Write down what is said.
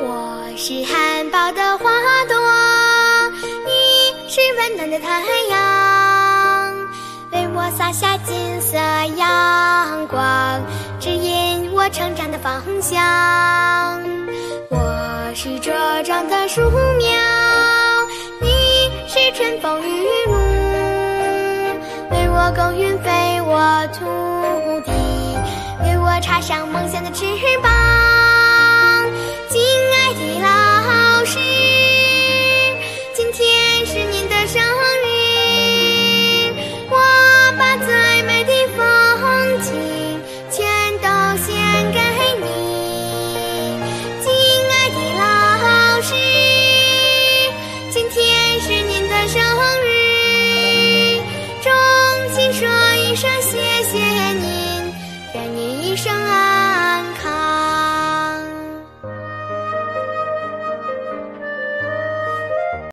我是含苞的花朵，你是温暖的太阳，为我洒下金色阳光，指引我成长的方向。我是茁壮的树苗，你是春风雨露，为我耕耘肥沃土地，为我插上梦想的翅膀。医，生啊。